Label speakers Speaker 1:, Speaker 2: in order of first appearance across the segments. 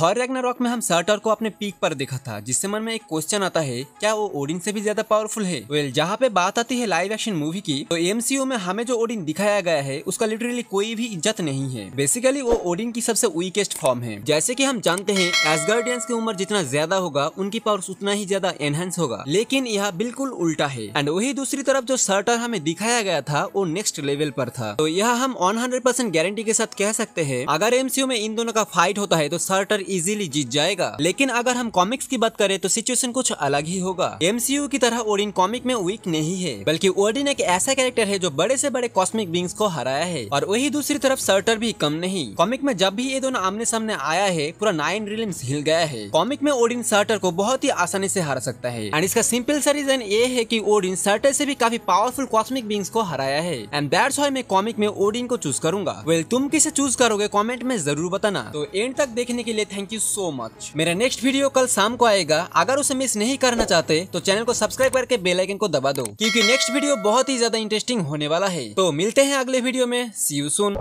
Speaker 1: Thor Ragnarok में हम shorter को अपने पीक पर देखा था, जिससे मन में एक क्वेश्चन आता है, क्या वो ओडिन से भी ज़्यादा पावरफुल है? वेल जहाँ पे बात आती है लाइव एक्शन मूवी की तो एमसीयू में हमें जो ओडिन दिखाया गया है, उसका लिटरली कोई भी इज़्ज़त नहीं है। बेसिकली वो ओडिन की सबसे वीकेस्ट फॉर्म है। जैसे की हम जानते हैं एसगार्डियंस की उम्र जितना ज़्यादा होगा, उनकी पावर उतना ही ज़्यादा एनहेंस होगा। लेकिन यह बिल्कुल उल्टा है। एंड वही दूसरी तरफ़ जो सर्टर हमें दिखाया गया था, वो नेक्स्ट लेवल पर था। तो यह हम वन गारंटी के साथ कह सकते हैं, अगर एमसीयू में इन दोनों का फाइट होता है तो सर्टर इजीली जीत जाएगा। लेकिन अगर हम कॉमिक्स की बात करें तो सिचुएशन कुछ अलग ही होगा। एमसीयू की तरह ओडिन कॉमिक में वीक नहीं है बल्कि ओडिन एक ऐसा कैरेक्टर है जो बड़े से बड़े कॉस्मिक बींग्स को हराया है और वही दूसरी तरफ़ सर्टर भी कम नहीं। कॉमिक में जब भी ये दोनों आमने सामने आया है पूरा नाइन रिलिम्स हिल गया है। कॉमिक में ओडिन सर्टर को बहुत ही आसानी से हरा सकता है। एंड इसका सिंपल सा रीजन ये है कि ओडिन सर्टर से भी काफ़ी पावरफुल कॉस्मिक बींग्स को हराया है। एंड दैट्स व्हाई मैं कॉमिक में ओडिन को चूज़ करूँगा। वेल well, तुम किसे चूज़ करोगे कमेंट में ज़रूर बताना। तो एंड तक देखने के लिए थैंक यू सो मच मेरा नेक्स्ट वीडियो कल शाम को आएगा। अगर उसे मिस नहीं करना चाहते तो चैनल को सब्सक्राइब करके बेल आइकन को दबा दो। क्योंकि नेक्स्ट वीडियो बहुत ही ज़्यादा इंटरेस्टिंग होने वाला है। तो मिलते हैं अगले वीडियो में। See you soon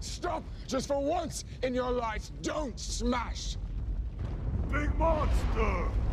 Speaker 2: stop! Just for once in your life, don't smash! monster!